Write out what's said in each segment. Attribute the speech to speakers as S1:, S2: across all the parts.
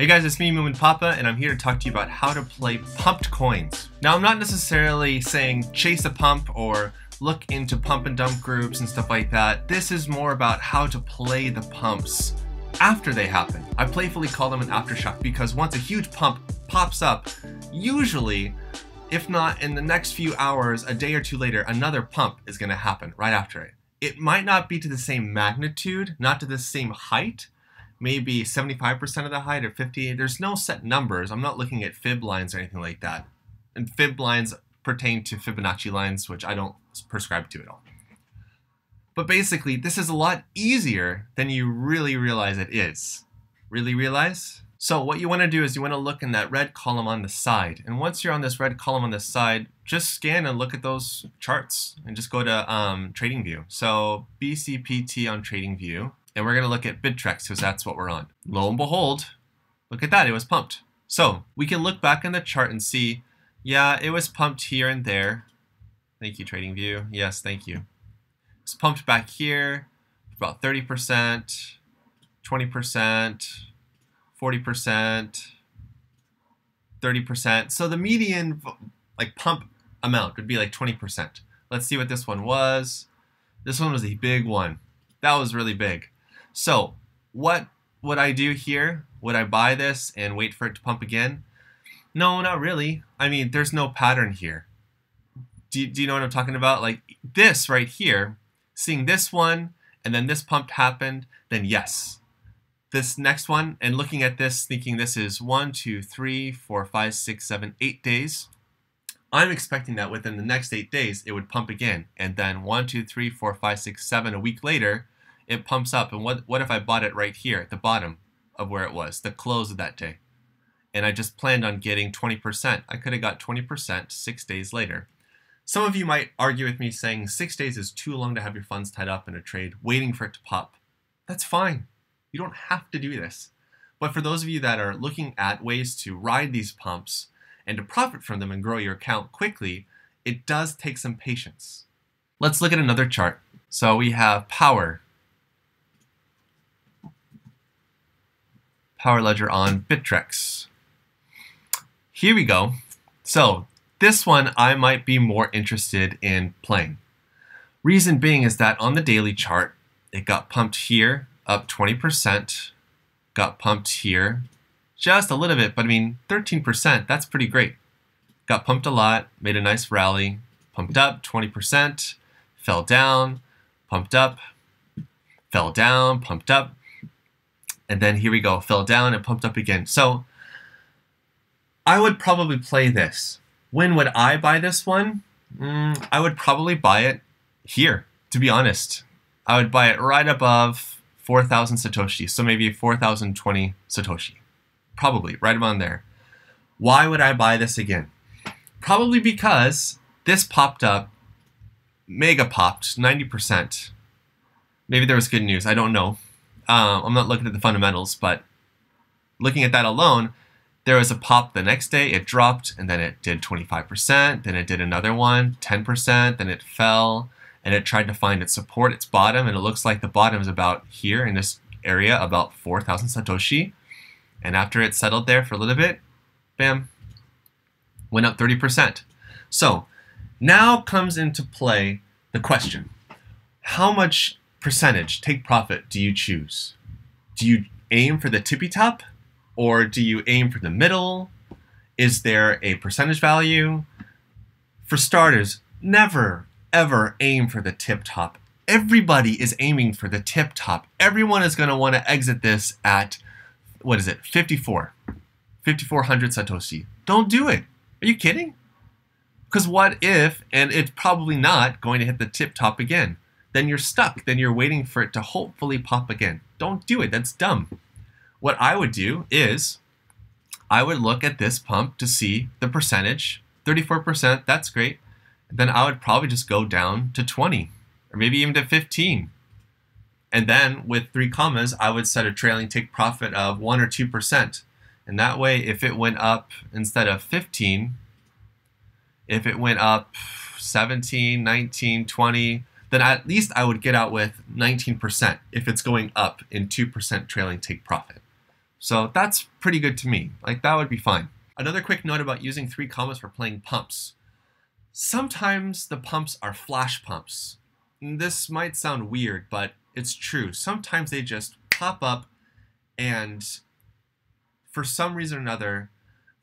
S1: Hey guys, it's me, Moonin Papa, and I'm here to talk to you about how to play pumped coins. Now, I'm not necessarily saying chase a pump or look into pump and dump groups and stuff like that. This is more about how to play the pumps after they happen. I playfully call them an aftershock because once a huge pump pops up, usually, if not in the next few hours, a day or two later, another pump is going to happen right after it. It might not be to the same magnitude, not to the same height, maybe 75% of the height or 50. There's no set numbers. I'm not looking at fib lines or anything like that. And fib lines pertain to Fibonacci lines, which I don't prescribe to at all. But basically, this is a lot easier than you really realize it is. Really realize? So what you want to do is you want to look in that red column on the side. And once you're on this red column on the side, just scan and look at those charts and just go to um, TradingView. So BCPT on TradingView and we're going to look at Bittrex because that's what we're on. Lo and behold, look at that, it was pumped. So we can look back in the chart and see, yeah, it was pumped here and there. Thank you, TradingView. Yes, thank you. It's pumped back here, about 30%, 20%, 40%, 30%. So the median like pump amount would be like 20%. Let's see what this one was. This one was a big one. That was really big. So what would I do here? Would I buy this and wait for it to pump again? No, not really. I mean, there's no pattern here. Do, do you know what I'm talking about? Like this right here, seeing this one and then this pump happened, then yes. This next one and looking at this, thinking this is one, two, three, four, five, six, seven, eight days. I'm expecting that within the next eight days it would pump again. And then one, two, three, four, five, six, seven, a week later, it pumps up. And what, what if I bought it right here at the bottom of where it was, the close of that day? And I just planned on getting 20%. I could have got 20% six days later. Some of you might argue with me saying six days is too long to have your funds tied up in a trade, waiting for it to pop. That's fine. You don't have to do this. But for those of you that are looking at ways to ride these pumps and to profit from them and grow your account quickly, it does take some patience. Let's look at another chart. So we have power, Power Ledger on Bittrex. Here we go. So this one I might be more interested in playing. Reason being is that on the daily chart, it got pumped here up 20%, got pumped here just a little bit, but I mean 13%, that's pretty great. Got pumped a lot, made a nice rally, pumped up 20%, fell down, pumped up, fell down, pumped up, and then here we go, fell down and pumped up again. So I would probably play this. When would I buy this one? Mm, I would probably buy it here, to be honest. I would buy it right above 4,000 Satoshi, so maybe 4,020 Satoshi. Probably, right around there. Why would I buy this again? Probably because this popped up, mega popped, 90%. Maybe there was good news, I don't know. Um, I'm not looking at the fundamentals, but looking at that alone, there was a pop the next day, it dropped, and then it did 25%, then it did another one, 10%, then it fell, and it tried to find its support, its bottom, and it looks like the bottom is about here in this area, about 4,000 Satoshi. And after it settled there for a little bit, bam, went up 30%. So now comes into play the question, how much percentage, take profit, do you choose? Do you aim for the tippy top or do you aim for the middle? Is there a percentage value? For starters, never ever aim for the tip top. Everybody is aiming for the tip top. Everyone is going to want to exit this at, what is it, 54. 5400 Satoshi. Don't do it. Are you kidding? Because what if, and it's probably not going to hit the tip top again then you're stuck. Then you're waiting for it to hopefully pop again. Don't do it. That's dumb. What I would do is I would look at this pump to see the percentage. 34%, that's great. Then I would probably just go down to 20 or maybe even to 15. And then with three commas, I would set a trailing take profit of 1 or 2%. And that way, if it went up instead of 15, if it went up 17, 19, 20, then at least I would get out with 19% if it's going up in 2% trailing take profit. So that's pretty good to me. Like that would be fine. Another quick note about using three commas for playing pumps. Sometimes the pumps are flash pumps. This might sound weird, but it's true. Sometimes they just pop up and for some reason or another,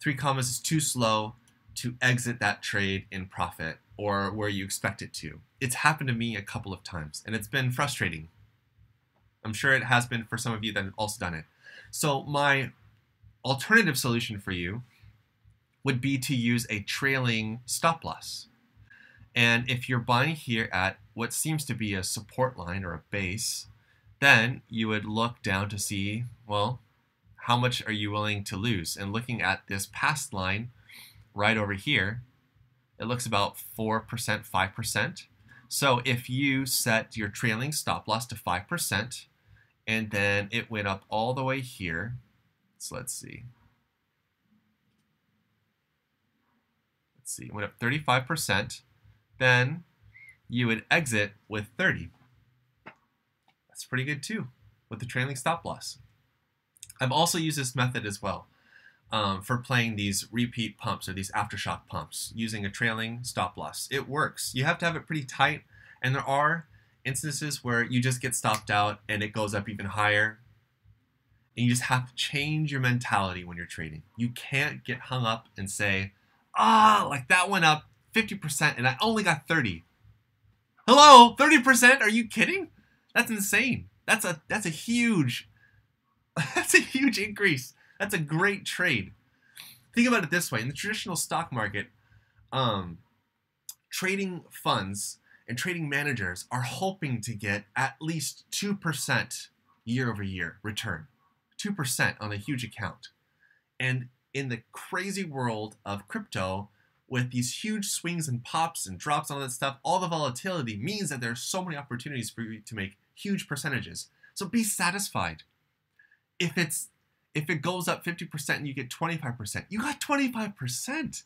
S1: three commas is too slow to exit that trade in profit or where you expect it to. It's happened to me a couple of times and it's been frustrating. I'm sure it has been for some of you that have also done it. So my alternative solution for you would be to use a trailing stop loss. And if you're buying here at what seems to be a support line or a base, then you would look down to see, well, how much are you willing to lose? And looking at this past line right over here, it looks about 4%, 5%. So if you set your trailing stop loss to 5%, and then it went up all the way here, so let's see. Let's see, it went up 35%, then you would exit with 30. That's pretty good too, with the trailing stop loss. I've also used this method as well um, for playing these repeat pumps or these aftershock pumps using a trailing stop loss. It works. You have to have it pretty tight, and there are instances where you just get stopped out and it goes up even higher. And you just have to change your mentality when you're trading. You can't get hung up and say, ah, like that went up 50% and I only got 30. Hello, 30%? Are you kidding? That's insane. That's a that's a huge that's a huge increase. That's a great trade. Think about it this way: in the traditional stock market, um, trading funds and trading managers are hoping to get at least two percent year over year return, two percent on a huge account. And in the crazy world of crypto, with these huge swings and pops and drops and all that stuff, all the volatility means that there are so many opportunities for you to make huge percentages. So be satisfied if it's if it goes up 50% and you get 25%, you got 25%.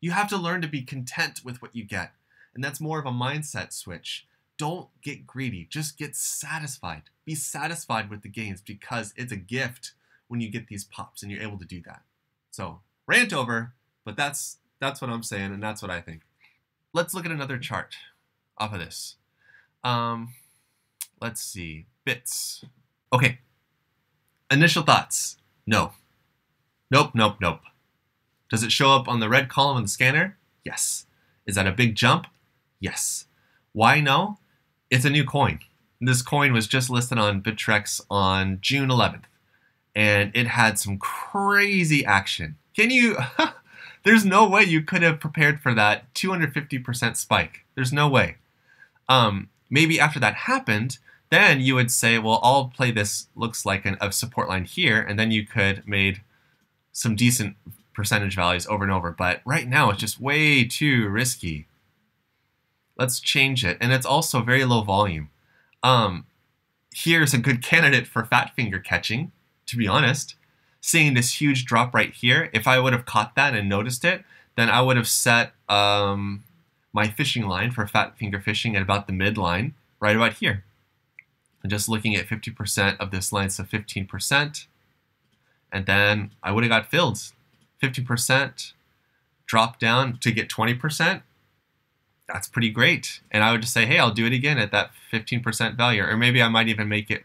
S1: You have to learn to be content with what you get. And that's more of a mindset switch. Don't get greedy, just get satisfied. Be satisfied with the gains because it's a gift when you get these pops and you're able to do that. So, rant over, but that's that's what I'm saying and that's what I think. Let's look at another chart off of this. Um, let's see, bits. Okay, Initial thoughts. No. Nope, nope, nope. Does it show up on the red column on the scanner? Yes. Is that a big jump? Yes. Why no? It's a new coin. This coin was just listed on Bittrex on June 11th, and it had some crazy action. Can you? There's no way you could have prepared for that 250% spike. There's no way. Um, maybe after that happened, then you would say, well, I'll play this looks like an, a support line here, and then you could made some decent percentage values over and over. But right now, it's just way too risky. Let's change it. And it's also very low volume. Um, here's a good candidate for fat finger catching, to be honest. Seeing this huge drop right here, if I would have caught that and noticed it, then I would have set um, my fishing line for fat finger fishing at about the midline, right about here. And just looking at 50% of this line, so 15%. And then I would have got filled. 50% drop down to get 20%. That's pretty great. And I would just say, hey, I'll do it again at that 15% value. Or maybe I might even make it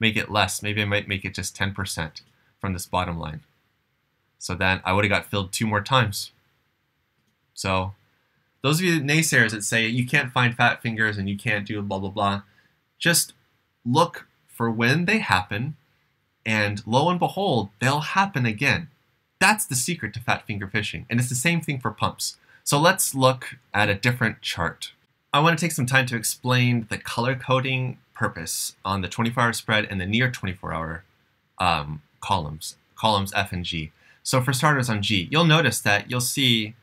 S1: make it less. Maybe I might make it just 10% from this bottom line. So then I would have got filled two more times. So those of you naysayers that say you can't find fat fingers and you can't do blah blah blah, just look for when they happen, and lo and behold, they'll happen again. That's the secret to fat finger fishing, and it's the same thing for pumps. So let's look at a different chart. I want to take some time to explain the color coding purpose on the 24 hour spread and the near 24 hour um, columns, columns F and G. So for starters on G, you'll notice that you'll see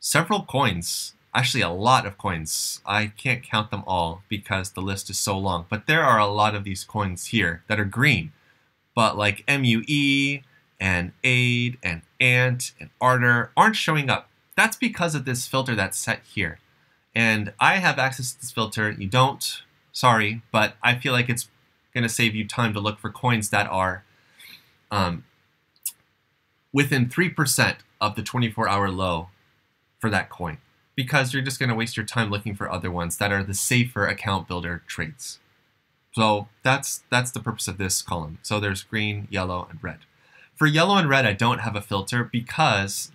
S1: several coins actually a lot of coins. I can't count them all because the list is so long, but there are a lot of these coins here that are green. But like MUE and AID and ANT and Ardor aren't showing up. That's because of this filter that's set here. And I have access to this filter. You don't, sorry, but I feel like it's going to save you time to look for coins that are um, within 3% of the 24 hour low for that coin because you're just going to waste your time looking for other ones that are the safer account builder trades. So that's that's the purpose of this column. So there's green, yellow, and red. For yellow and red, I don't have a filter because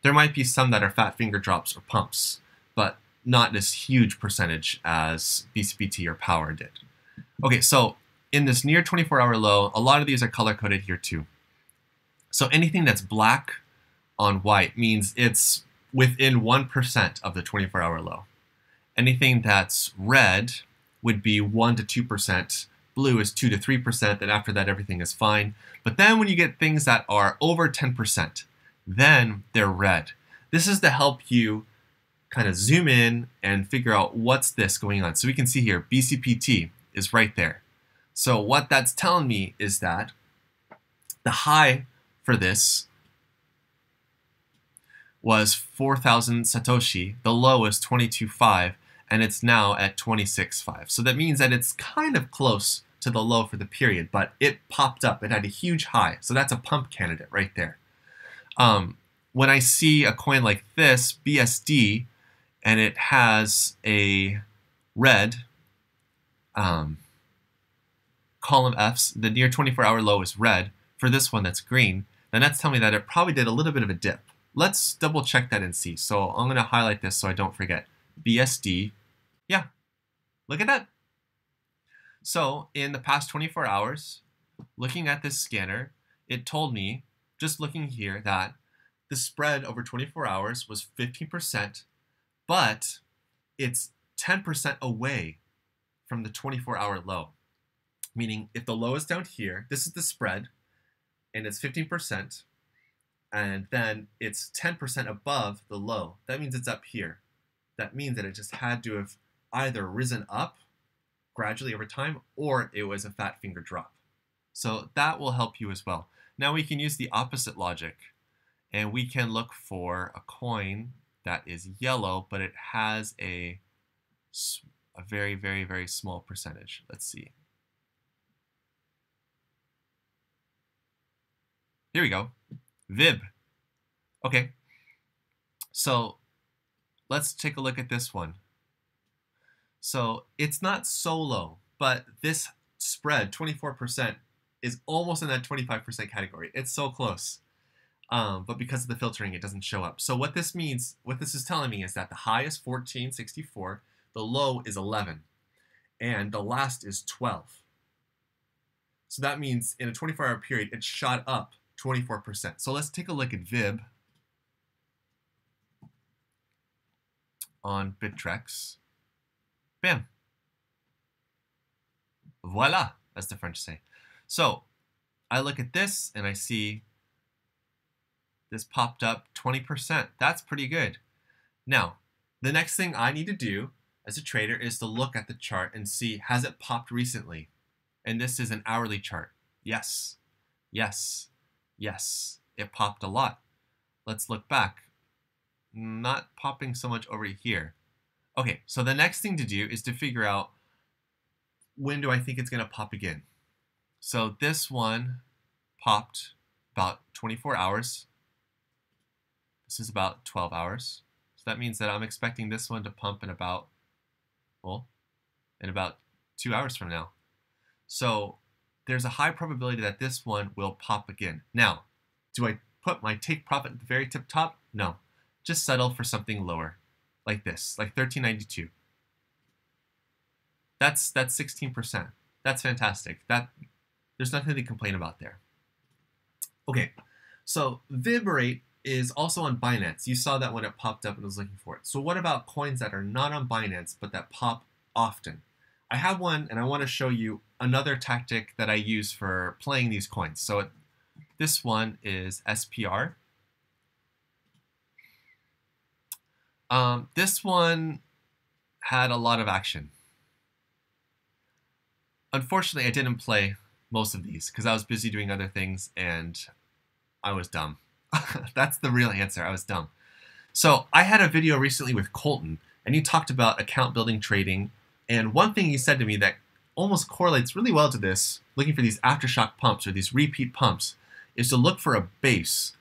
S1: there might be some that are fat finger drops or pumps, but not this huge percentage as BCPT or Power did. Okay, so in this near 24 hour low, a lot of these are color coded here too. So anything that's black on white means it's within 1% of the 24 hour low. Anything that's red would be 1 to 2%, blue is 2 to 3%, and after that everything is fine. But then when you get things that are over 10%, then they're red. This is to help you kind of zoom in and figure out what's this going on. So we can see here BCPT is right there. So what that's telling me is that the high for this was 4,000 Satoshi, the low is 22.5, and it's now at 26.5. So that means that it's kind of close to the low for the period, but it popped up. It had a huge high. So that's a pump candidate right there. Um, when I see a coin like this, BSD, and it has a red um, column Fs, the near 24 hour low is red. For this one that's green, then that's telling me that it probably did a little bit of a dip. Let's double check that and see. So I'm going to highlight this so I don't forget. BSD. Yeah, look at that. So in the past 24 hours, looking at this scanner, it told me, just looking here, that the spread over 24 hours was 15%, but it's 10% away from the 24 hour low. Meaning, if the low is down here, this is the spread, and it's 15%, and then it's 10% above the low. That means it's up here. That means that it just had to have either risen up gradually over time or it was a fat finger drop. So that will help you as well. Now we can use the opposite logic and we can look for a coin that is yellow but it has a, a very, very, very small percentage. Let's see. Here we go. Vib. Okay. So let's take a look at this one. So it's not so low, but this spread, 24%, is almost in that 25% category. It's so close. Um, but because of the filtering, it doesn't show up. So what this means, what this is telling me is that the high is 1464, the low is 11, and the last is 12. So that means in a 24 hour period, it shot up 24%. So let's take a look at VIB on Bittrex. Bam. Voila, as the French say. So I look at this and I see this popped up 20%. That's pretty good. Now, the next thing I need to do as a trader is to look at the chart and see has it popped recently? And this is an hourly chart. Yes. Yes. Yes, it popped a lot. Let's look back. Not popping so much over here. Okay, so the next thing to do is to figure out when do I think it's going to pop again. So this one popped about 24 hours. This is about 12 hours. So that means that I'm expecting this one to pump in about, well, in about two hours from now. So there's a high probability that this one will pop again. Now, do I put my take profit at the very tip top? No. Just settle for something lower, like this, like 1392. That's that's 16%. That's fantastic. That there's nothing to complain about there. Okay, so Viberate is also on Binance. You saw that when it popped up and was looking for it. So what about coins that are not on Binance but that pop often? I have one and I want to show you another tactic that I use for playing these coins. So it, this one is SPR. Um, this one had a lot of action. Unfortunately, I didn't play most of these because I was busy doing other things and I was dumb. That's the real answer. I was dumb. So I had a video recently with Colton and he talked about account building trading and one thing he said to me that almost correlates really well to this, looking for these aftershock pumps or these repeat pumps, is to look for a base.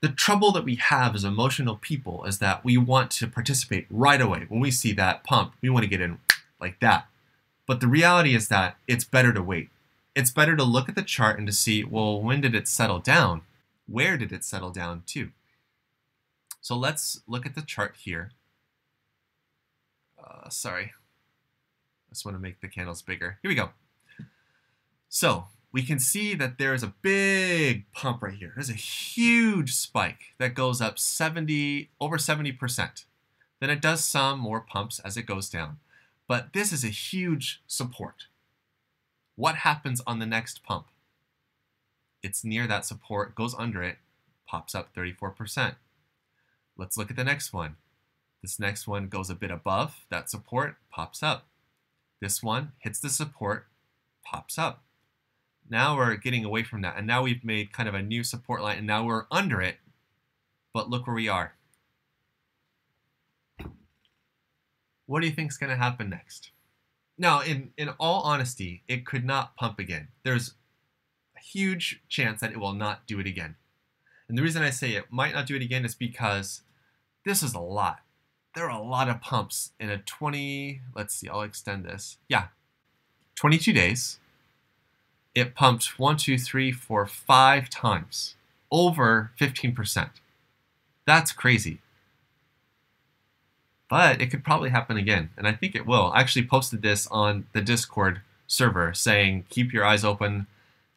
S1: The trouble that we have as emotional people is that we want to participate right away. When we see that pump, we want to get in like that. But the reality is that it's better to wait. It's better to look at the chart and to see, well, when did it settle down? Where did it settle down to? So let's look at the chart here. Uh, sorry, I just want to make the candles bigger. Here we go. So we can see that there is a big pump right here. There's a huge spike that goes up 70, over 70%. Then it does some more pumps as it goes down. But this is a huge support. What happens on the next pump? It's near that support, goes under it, pops up 34%. Let's look at the next one. This next one goes a bit above that support, pops up. This one hits the support, pops up. Now we're getting away from that, and now we've made kind of a new support line, and now we're under it, but look where we are. What do you think is going to happen next? Now, in, in all honesty, it could not pump again. There's a huge chance that it will not do it again. And the reason I say it might not do it again is because this is a lot there are a lot of pumps in a 20, let's see, I'll extend this. Yeah, 22 days. It pumped one, two, three, four, five times, over 15%. That's crazy. But it could probably happen again, and I think it will. I actually posted this on the Discord server saying, keep your eyes open.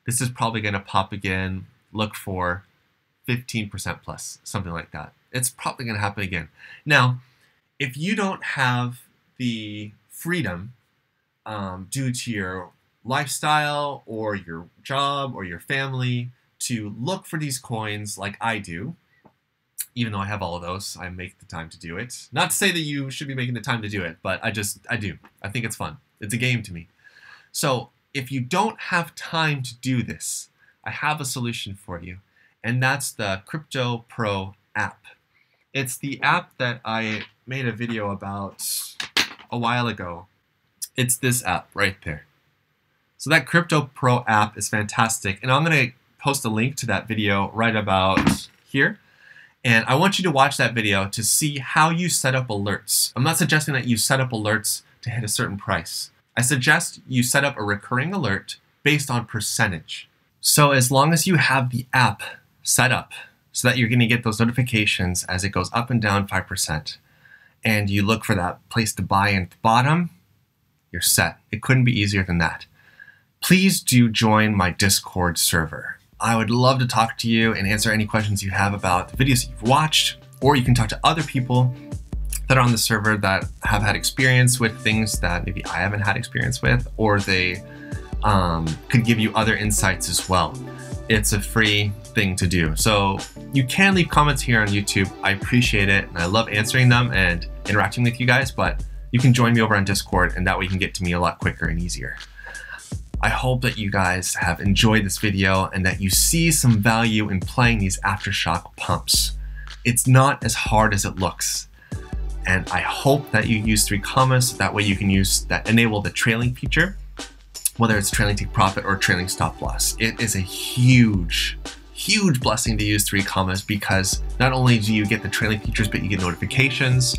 S1: This is probably going to pop again. Look for 15% plus, something like that. It's probably going to happen again. Now, if you don't have the freedom um, due to your lifestyle or your job or your family to look for these coins like I do, even though I have all of those, I make the time to do it. Not to say that you should be making the time to do it, but I just, I do. I think it's fun. It's a game to me. So if you don't have time to do this, I have a solution for you, and that's the Crypto Pro app. It's the app that I made a video about a while ago. It's this app right there. So that Crypto Pro app is fantastic. And I'm going to post a link to that video right about here. And I want you to watch that video to see how you set up alerts. I'm not suggesting that you set up alerts to hit a certain price. I suggest you set up a recurring alert based on percentage. So as long as you have the app set up so that you're going to get those notifications as it goes up and down 5%. And you look for that place to buy at the bottom, you're set. It couldn't be easier than that. Please do join my Discord server. I would love to talk to you and answer any questions you have about the videos that you've watched, or you can talk to other people that are on the server that have had experience with things that maybe I haven't had experience with, or they um, could give you other insights as well. It's a free thing to do. So you can leave comments here on YouTube. I appreciate it and I love answering them and interacting with you guys, but you can join me over on Discord and that way you can get to me a lot quicker and easier. I hope that you guys have enjoyed this video and that you see some value in playing these Aftershock pumps. It's not as hard as it looks. And I hope that you use three commas, that way you can use that enable the trailing feature, whether it's trailing take profit or trailing stop loss. It is a huge, huge blessing to use three commas because not only do you get the trailing features, but you get notifications.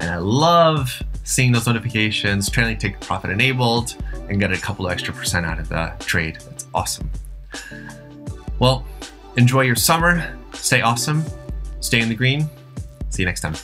S1: And I love seeing those notifications, trailing take profit enabled, and get a couple of extra percent out of the trade. That's awesome. Well, enjoy your summer, stay awesome, stay in the green. See you next time.